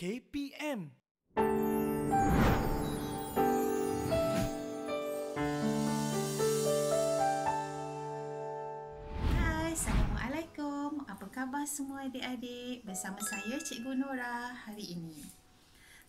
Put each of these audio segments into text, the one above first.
KPM. Hai, Assalamualaikum. Apa khabar semua adik-adik? Bersama saya Cikgu Nora hari ini.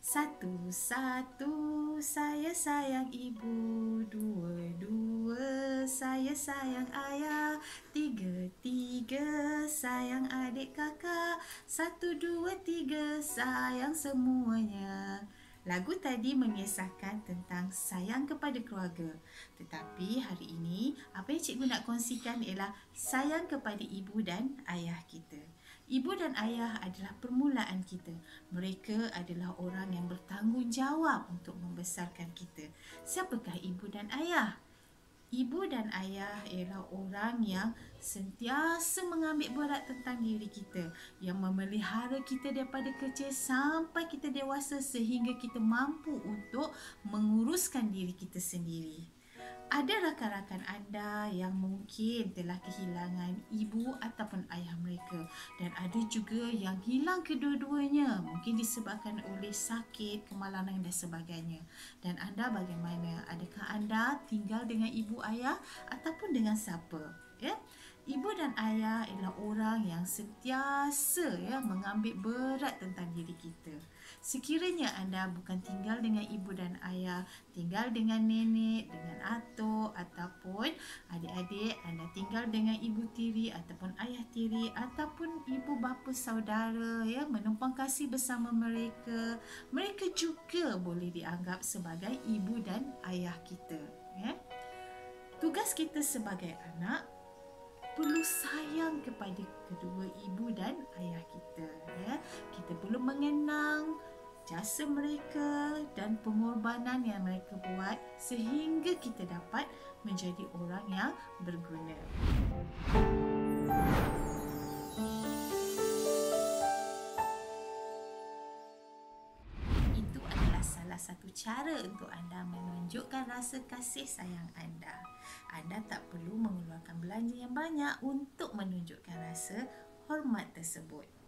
Satu-satu saya sayang ibu Dua-dua saya sayang ayah Tiga-tiga sayang adik kakak Satu, dua, tiga sayang semuanya Lagu tadi mengisahkan tentang sayang kepada keluarga. Tetapi hari ini, apa yang cikgu nak kongsikan ialah sayang kepada ibu dan ayah kita. Ibu dan ayah adalah permulaan kita. Mereka adalah orang yang bertanggungjawab untuk membesarkan kita. Siapakah ibu dan ayah? Ibu dan ayah ialah orang yang sentiasa mengambil berat tentang diri kita, yang memelihara kita daripada kecil sampai kita dewasa sehingga kita mampu untuk menguruskan diri kita sendiri. Ada rakan-rakan anda yang mungkin telah kehilangan ibu ataupun ayah mereka dan ada juga yang hilang kedua-duanya mungkin disebabkan oleh sakit, kemalangan dan sebagainya. Dan anda bagaimana? Adakah anda tinggal dengan ibu ayah ataupun dengan siapa? Ya? Ibu dan ayah ialah orang yang sentiasa ya mengambil berat tentang diri kita. Sekiranya anda bukan tinggal dengan ibu dan ayah, tinggal dengan nenek, dengan atuk ataupun adik-adik, anda tinggal dengan ibu tiri ataupun ayah tiri ataupun ibu bapa saudara ya menumpang kasih bersama mereka, mereka juga boleh dianggap sebagai ibu dan ayah kita, ya. Tugas kita sebagai anak perlu sayang kepada kedua ibu dan ayah kita ya kita perlu mengenang jasa mereka dan pengorbanan yang mereka buat sehingga kita dapat menjadi orang yang berguna itu adalah salah satu cara untuk anda menunjukkan rasa kasih sayang anda anda tak perlu mengeluarkan belanja yang banyak untuk menunjukkan rasa hormat tersebut.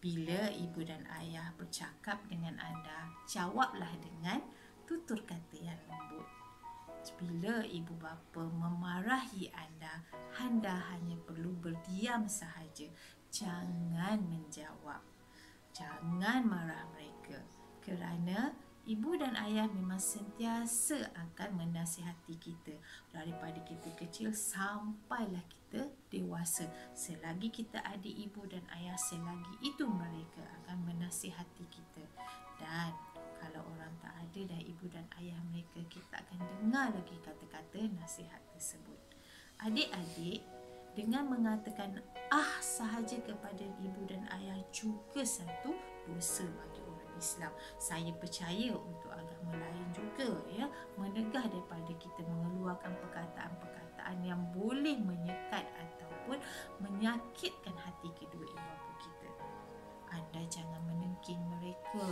Bila ibu dan ayah bercakap dengan anda, jawablah dengan tutur kata yang lembut. Bila ibu bapa memarahi anda, anda hanya perlu berdiam sahaja. Jangan menjawab. Jangan marah mereka kerana Ibu dan ayah memang sentiasa akan menasihati kita daripada kita kecil sampailah kita dewasa. Selagi kita ada ibu dan ayah, selagi itu mereka akan menasihati kita. Dan kalau orang tak ada dan ibu dan ayah mereka, kita akan dengar lagi kata-kata nasihat tersebut. Adik-adik, dengan mengatakan ah sahaja kepada ibu dan ayah juga satu dosa bagi Islam. Saya percaya untuk agama lain juga ya menegah daripada kita mengeluarkan perkataan-perkataan yang boleh menyekat ataupun menyakitkan hati kedua ibu bapa kita. Anda jangan menengking mereka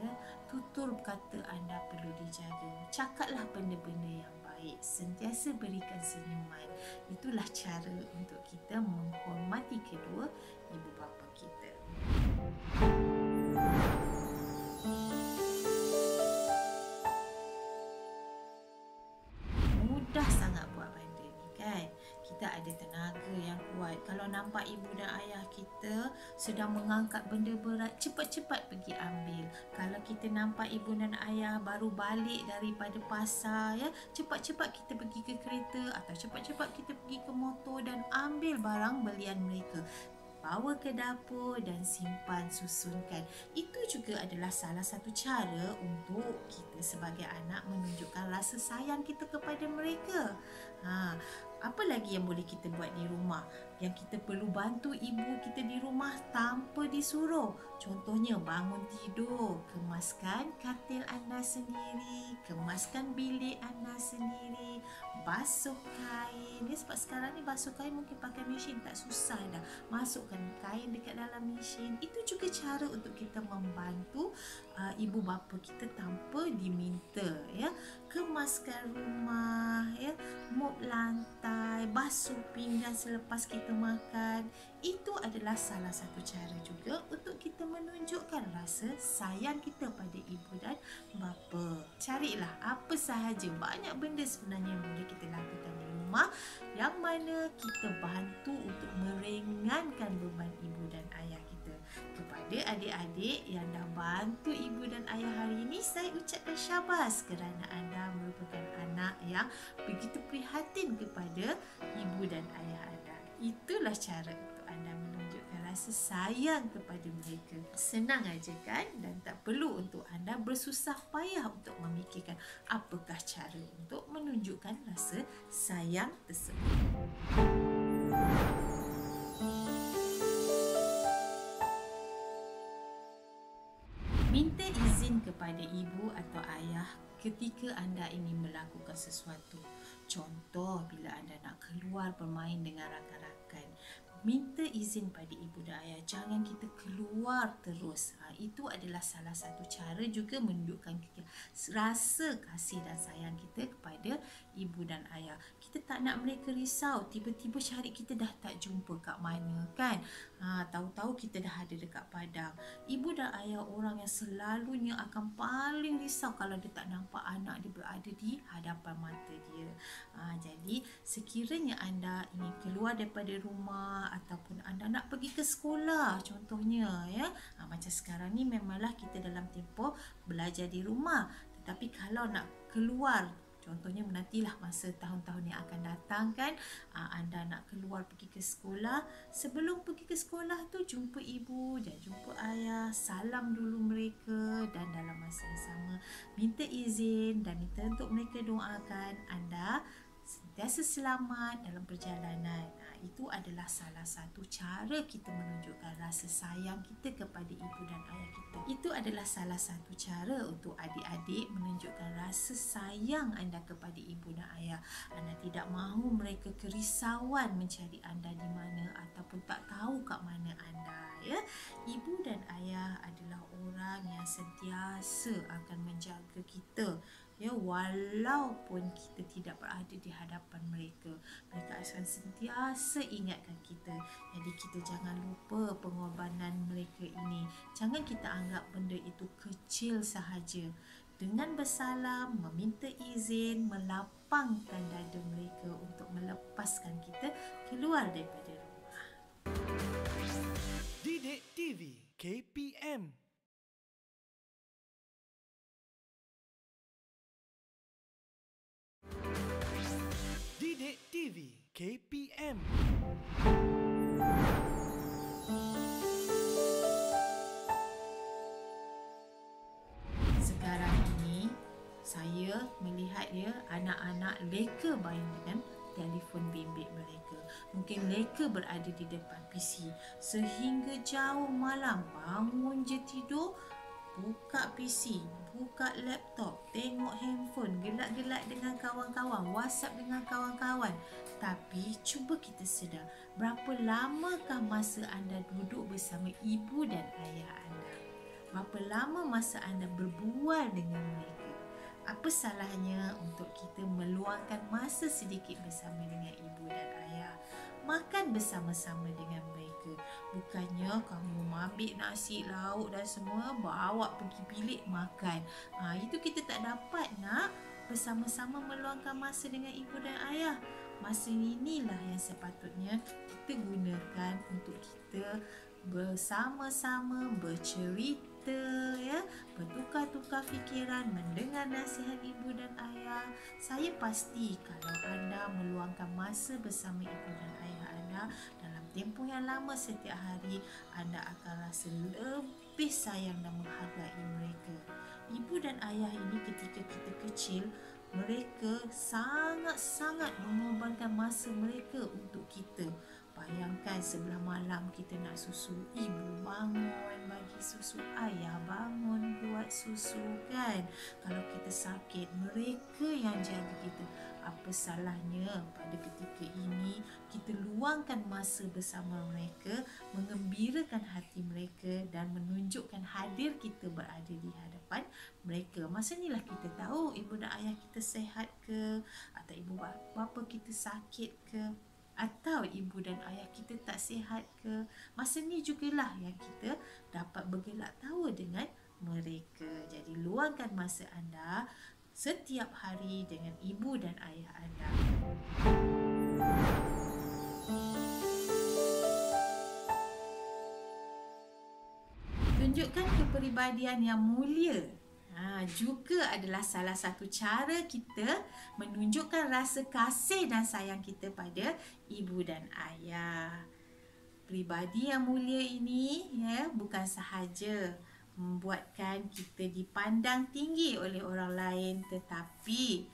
ya. Tutur kata anda perlu dijaga. Cakaplah benda-benda yang baik. Sentiasa berikan senyuman. Itulah cara untuk kita menghormati kedua ibu bapa kita. kita kuat. Kalau nampak ibu dan ayah kita sedang mengangkat benda berat, cepat-cepat pergi ambil. Kalau kita nampak ibu dan ayah baru balik daripada pasar, ya, cepat-cepat kita pergi ke kereta atau cepat-cepat kita pergi ke motor dan ambil barang belian mereka bawa ke dapur dan simpan susunkan. Itu juga adalah salah satu cara untuk kita sebagai anak menunjukkan rasa sayang kita kepada mereka. Ha, apa lagi yang boleh kita buat di rumah yang kita perlu bantu ibu kita di rumah tanpa disuruh. Contohnya bangun tidur kemaskan katil anda sendiri kemaskan bilik anda sendiri basuh kain. Ya, sebab sekarang ni basuh kain mungkin pakai mesin tak susah dah. Masukkan kain dekat dalam mesin. Itu juga cara untuk kita membantu uh, ibu bapa kita tanpa diminta ya. Kemaskan rumah ya. Mop lantai basuh pinggan selepas kita kita makan. Itu adalah salah satu cara juga untuk kita menunjukkan rasa sayang kita pada ibu dan bapa. Carilah apa sahaja banyak benda sebenarnya yang boleh kita lakukan di rumah yang mana kita bantu untuk meringankan beban ibu dan ayah kita. Kepada adik-adik yang dah bantu ibu dan ayah hari ini, saya ucapkan syabas kerana anda merupakan anak yang begitu prihatin kepada ibu dan ayah anda. Itulah cara untuk anda menunjukkan rasa sayang kepada mereka. Senang aja kan dan tak perlu untuk anda bersusah payah untuk memikirkan apakah cara untuk menunjukkan rasa sayang tersebut. Minta izin kepada ibu atau ayah ketika anda ingin melakukan sesuatu. Contoh bila anda nak keluar bermain dengan rakan-rakan. Minta izin pada ibu dan ayah. Jangan kita keluar terus. Ha, itu adalah salah satu cara juga menunjukkan rasa kasih dan sayang kita kepada ibu dan ayah. Kita tak nak mereka risau. Tiba-tiba cari kita dah tak jumpa kat mana kan? Ha, tahu-tahu kita dah ada dekat padang. Ibu dan ayah orang yang selalunya akan paling risau kalau dia tak nampak anak dia berada di hadapan mata dia. Ha, jadi sekiranya anda ingin keluar daripada rumah ataupun anda nak pergi ke sekolah contohnya ya ha, macam sekarang ni memanglah kita dalam tempoh belajar di rumah. Tetapi kalau nak keluar Contohnya menantilah masa tahun-tahun yang akan datang kan ah, anda nak keluar pergi ke sekolah sebelum pergi ke sekolah tu jumpa ibu dan jumpa ayah salam dulu mereka dan dalam masa yang sama minta izin dan minta untuk mereka doakan anda sentiasa selamat dalam perjalanan. Itu adalah salah satu cara kita menunjukkan rasa sayang kita kepada ibu dan ayah kita. Itu adalah salah satu cara untuk adik-adik menunjukkan rasa sayang anda kepada ibu dan ayah. Anda tidak mahu mereka kerisauan mencari anda di mana ataupun tak tahu kat mana anda. Ya, Ibu dan ayah adalah orang yang sentiasa akan menjaga kita ya walaupun kita tidak berada di hadapan mereka akan sentiasa ingatkan kita. Jadi kita jangan lupa pengorbanan mereka ini. Jangan kita anggap benda itu kecil sahaja. Dengan bersalam meminta izin melapangkan dada mereka untuk melepaskan kita keluar daripada rumah. Didik TV KPM TV KPM. Sekarang ini saya melihat ya anak-anak leka dengan telefon bimbit mereka. Mungkin mereka berada di depan PC sehingga jauh malam bangun je tidur buka PC, buka laptop, tengok handphone, gelak-gelak dengan kawan-kawan, WhatsApp dengan kawan-kawan. Tapi cuba kita sedar, berapa lamakah masa anda duduk bersama ibu dan ayah anda? Berapa lama masa anda berbual dengan mereka? Apa salahnya untuk kita meluangkan masa sedikit bersama dengan ibu dan ayah? makan bersama-sama dengan mereka. Bukannya kamu ambil nasi, lauk dan semua bawa pergi bilik makan. Ha, itu kita tak dapat nak bersama-sama meluangkan masa dengan ibu dan ayah. Masa inilah yang sepatutnya kita gunakan untuk kita bersama-sama bercerita ya bertukar-tukar fikiran mendengar nasihat ibu dan ayah saya pasti kalau anda meluangkan masa bersama ibu dan ayah anda tempoh yang lama setiap hari anda akan rasa lebih sayang dan menghargai mereka. Ibu dan ayah ini ketika kita kecil mereka sangat-sangat mengorbankan masa mereka untuk kita. Bayangkan sebelah malam kita nak susu Ibu bangun bagi susu Ayah bangun buat susu kan. Kalau kita sakit Mereka yang jaga kita Apa salahnya pada ketika ini Kita luangkan masa bersama mereka Mengembirakan hati mereka Dan menunjukkan hadir kita berada di hadapan mereka. Masa inilah kita tahu Ibu dan ayah kita sehat ke Atau ibu bapa kita sakit ke atau ibu dan ayah kita tak sihat ke. Masa ni jugalah yang kita dapat bergelak tawa dengan mereka. Jadi luangkan masa anda setiap hari dengan ibu dan ayah anda tunjukkan kepribadian yang mulia Ha, juga adalah salah satu cara kita menunjukkan rasa kasih dan sayang kita pada ibu dan ayah. Pribadi yang mulia ini ya bukan sahaja membuatkan kita dipandang tinggi oleh orang lain tetapi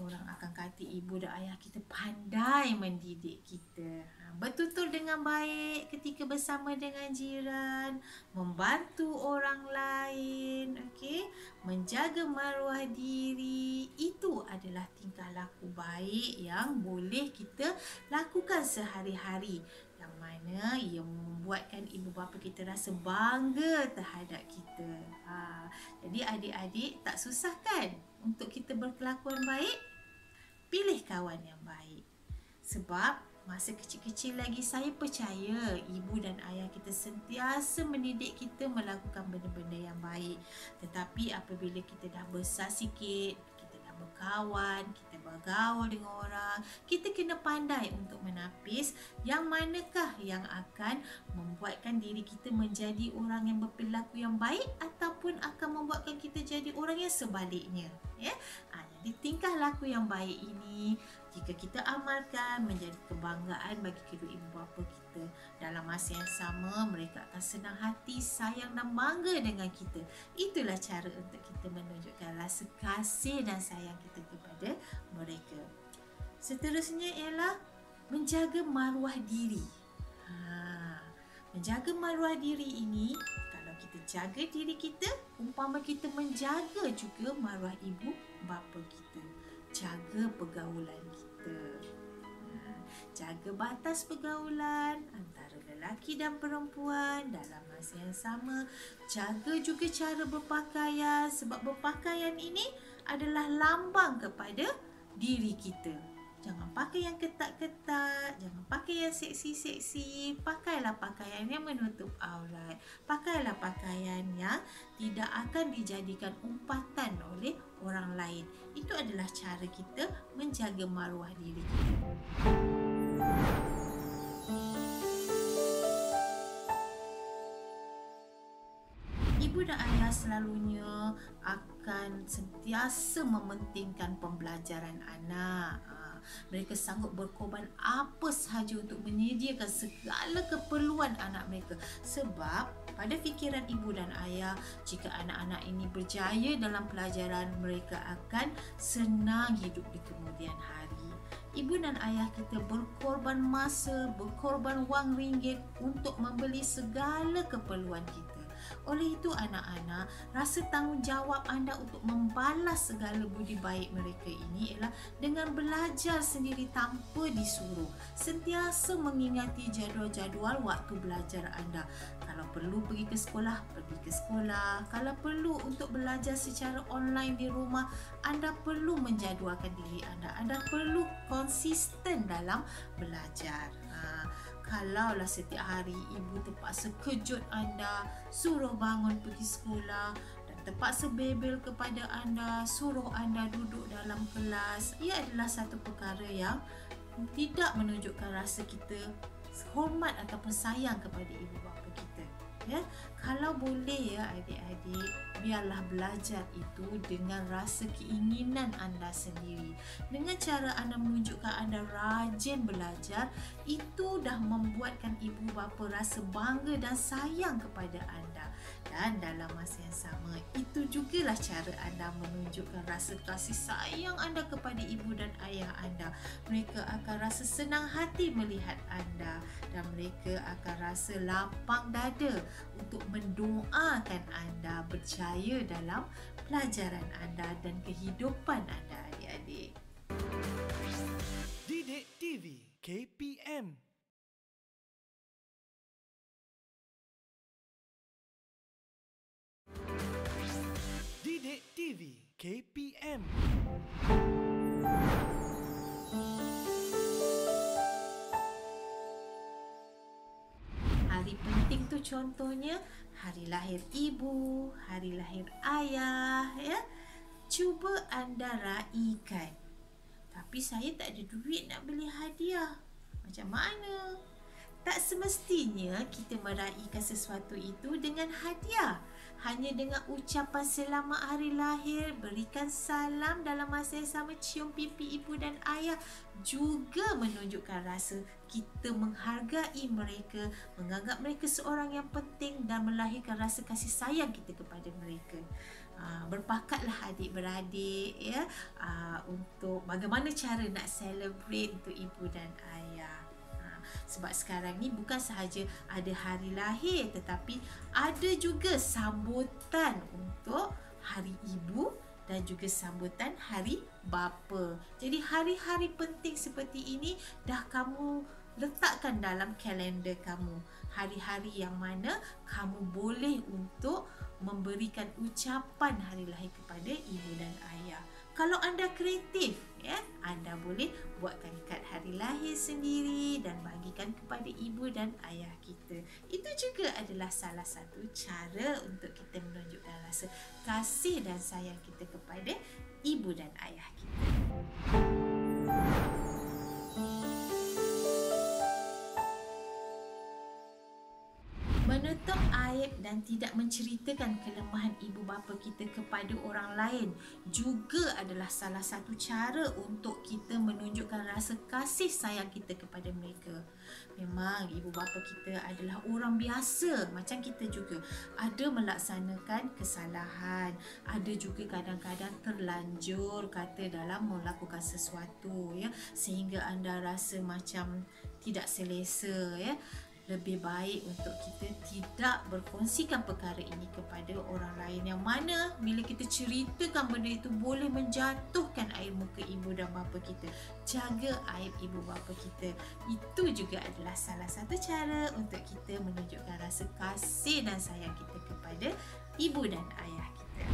orang akan kata ibu dan ayah kita pandai mendidik kita. Ha, bertutur dengan baik ketika bersama dengan jiran, membantu orang lain, okey, menjaga maruah diri. Itu adalah tingkah laku baik yang boleh kita lakukan sehari-hari. Yang mana ia membuatkan ibu bapa kita rasa bangga terhadap kita. Ha, jadi adik-adik tak susah kan? untuk kita berkelakuan baik, pilih kawan yang baik. Sebab masa kecil-kecil lagi saya percaya ibu dan ayah kita sentiasa mendidik kita melakukan benda-benda yang baik. Tetapi apabila kita dah besar sikit, berkawan, kita bergaul dengan orang, kita kena pandai untuk menapis yang manakah yang akan membuatkan diri kita menjadi orang yang berperilaku yang baik ataupun akan membuatkan kita jadi orang yang sebaliknya. Ya? Ha, jadi tingkah laku yang baik ini jika kita amalkan menjadi kebanggaan bagi kedua ibu bapa kita dalam masa yang sama mereka akan senang hati sayang dan bangga dengan kita itulah cara untuk kita menunjukkan rasa kasih dan sayang kita kepada mereka seterusnya ialah menjaga maruah diri ha, menjaga maruah diri ini kalau kita jaga diri kita umpama kita menjaga juga maruah ibu bapa kita jaga pergaulan kita. Ha, jaga batas pergaulan antara lelaki dan perempuan dalam masa yang sama. Jaga juga cara berpakaian sebab berpakaian ini adalah lambang kepada diri kita. Jangan pakai yang ketat-ketat, jangan pakai yang seksi-seksi. Pakailah pakaian yang menutup aurat. Pakailah pakaian yang tidak akan dijadikan umpatan oleh orang lain. Itu adalah cara kita menjaga maruah diri kita. Dan ayah selalunya akan sentiasa mementingkan pembelajaran anak. Ha, mereka sanggup berkorban apa sahaja untuk menyediakan segala keperluan anak mereka. Sebab pada fikiran ibu dan ayah jika anak-anak ini berjaya dalam pelajaran mereka akan senang hidup di kemudian hari. Ibu dan ayah kita berkorban masa berkorban wang ringgit untuk membeli segala keperluan kita oleh itu anak-anak, rasa tanggungjawab anda untuk membalas segala budi baik mereka ini ialah dengan belajar sendiri tanpa disuruh. Sentiasa mengingati jadual-jadual waktu belajar anda. Kalau perlu pergi ke sekolah, pergi ke sekolah. Kalau perlu untuk belajar secara online di rumah, anda perlu menjadualkan diri anda. Anda perlu konsisten dalam belajar. Ha kalaulah setiap hari ibu terpaksa kejut anda, suruh bangun pergi sekolah dan terpaksa bebel kepada anda, suruh anda duduk dalam kelas, ia adalah satu perkara yang tidak menunjukkan rasa kita hormat ataupun sayang kepada ibu bapa kita. Ya, kalau boleh ya adik-adik, biarlah belajar itu dengan rasa keinginan anda sendiri. Dengan cara anda menunjukkan anda rajin belajar, itu dah membuatkan ibu bapa rasa bangga dan sayang kepada anda. Dan dalam masa yang sama, itu jugalah cara anda menunjukkan rasa kasih sayang anda kepada ibu dan ayah anda. Mereka akan rasa senang hati melihat anda dan mereka akan rasa lapang dada untuk mendoakan anda berjaya dalam pelajaran anda dan kehidupan anda adik-adik. Didik TV KPM TV KPM. Hari penting tu contohnya hari lahir ibu, hari lahir ayah, ya. Cuba anda raikan. Tapi saya tak ada duit nak beli hadiah. Macam mana? Tak semestinya kita meraihkan sesuatu itu dengan hadiah. Hanya dengan ucapan selamat hari lahir, berikan salam dalam masa yang sama, cium pipi ibu dan ayah juga menunjukkan rasa kita menghargai mereka, menganggap mereka seorang yang penting dan melahirkan rasa kasih sayang kita kepada mereka. Uh, berpakatlah adik-beradik ya uh, untuk bagaimana cara nak celebrate untuk ibu dan ayah. Sebab sekarang ni bukan sahaja ada hari lahir tetapi ada juga sambutan untuk hari ibu dan juga sambutan hari bapa. Jadi hari-hari penting seperti ini dah kamu letakkan dalam kalender kamu. Hari-hari yang mana kamu boleh untuk memberikan ucapan hari lahir kepada ibu dan ayah. Kalau anda kreatif, ya, anda boleh buatkan kad hari lahir sendiri dan bagikan kepada ibu dan ayah kita. Itu juga adalah salah satu cara untuk kita menunjukkan rasa kasih dan sayang kita kepada ibu dan ayah kita. menutup aib dan tidak menceritakan kelemahan ibu bapa kita kepada orang lain juga adalah salah satu cara untuk kita menunjukkan rasa kasih sayang kita kepada mereka. Memang ibu bapa kita adalah orang biasa macam kita juga. Ada melaksanakan kesalahan, ada juga kadang-kadang terlanjur kata dalam melakukan sesuatu ya sehingga anda rasa macam tidak selesa ya lebih baik untuk kita tidak berkongsikan perkara ini kepada orang lain. Yang mana bila kita ceritakan benda itu boleh menjatuhkan air muka ibu dan bapa kita. Jaga aib ibu bapa kita. Itu juga adalah salah satu cara untuk kita menunjukkan rasa kasih dan sayang kita kepada ibu dan ayah kita.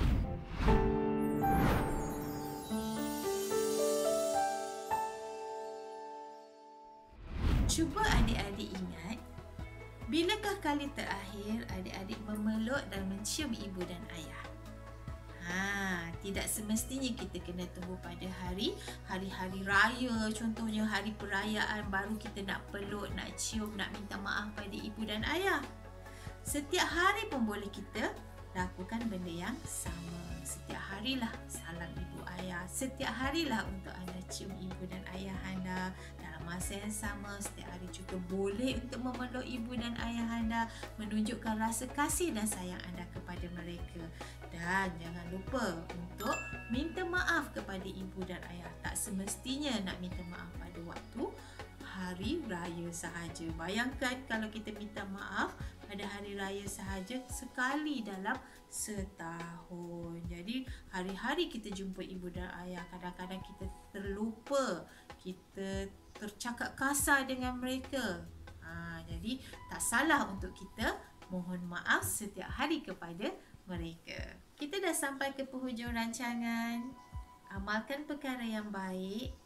Cuba adik-adik ingat Bilakah kali terakhir adik-adik memeluk dan mencium ibu dan ayah? Ha, tidak semestinya kita kena tunggu pada hari hari-hari raya, contohnya hari perayaan baru kita nak peluk, nak cium, nak minta maaf pada ibu dan ayah. Setiap hari pun boleh kita lakukan benda yang sama. Setiap harilah salam ibu ayah. Setiap harilah untuk anda cium ibu dan ayah anda. Masa yang sama setiap hari juga boleh untuk memeluk ibu dan ayah anda menunjukkan rasa kasih dan sayang anda kepada mereka. Dan jangan lupa untuk minta maaf kepada ibu dan ayah. Tak semestinya nak minta maaf pada waktu hari raya sahaja bayangkan kalau kita minta maaf pada hari raya sahaja sekali dalam setahun. Jadi hari-hari kita jumpa ibu dan ayah, kadang-kadang kita terlupa, kita tercakap kasar dengan mereka. Ha, jadi tak salah untuk kita mohon maaf setiap hari kepada mereka. Kita dah sampai ke penghujung rancangan. Amalkan perkara yang baik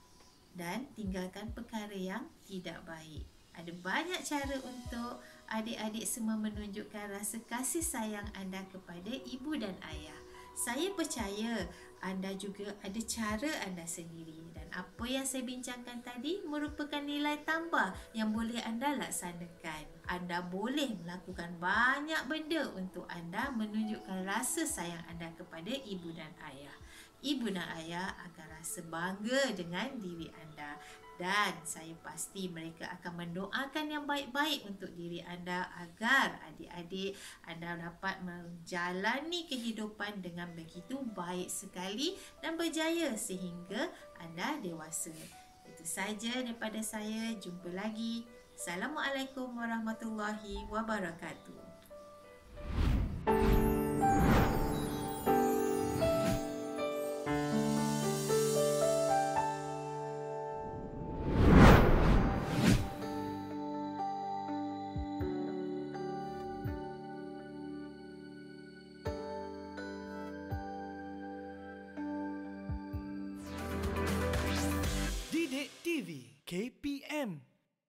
dan tinggalkan perkara yang tidak baik. Ada banyak cara untuk adik-adik semua menunjukkan rasa kasih sayang anda kepada ibu dan ayah. Saya percaya anda juga ada cara anda sendiri dan apa yang saya bincangkan tadi merupakan nilai tambah yang boleh anda laksanakan. Anda boleh melakukan banyak benda untuk anda menunjukkan rasa sayang anda kepada ibu dan ayah. Ibu dan ayah akan rasa bangga dengan diri anda dan saya pasti mereka akan mendoakan yang baik-baik untuk diri anda agar adik-adik anda dapat menjalani kehidupan dengan begitu baik sekali dan berjaya sehingga anda dewasa. Itu saja daripada saya. Jumpa lagi. Assalamualaikum warahmatullahi wabarakatuh.